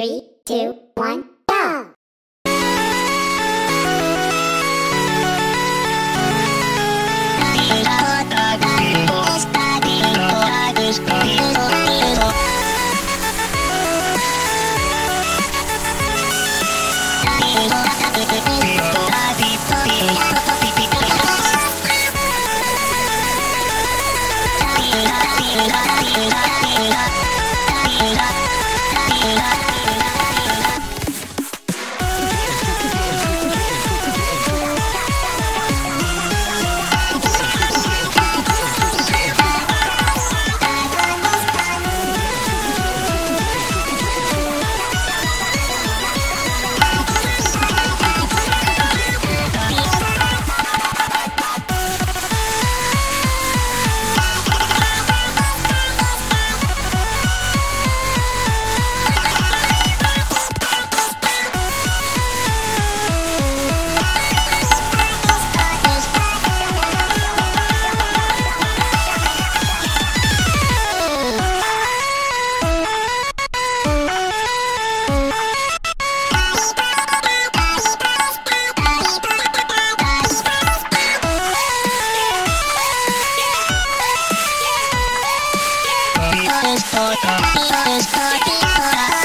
Three, two, one, It's party, it's party, it's party.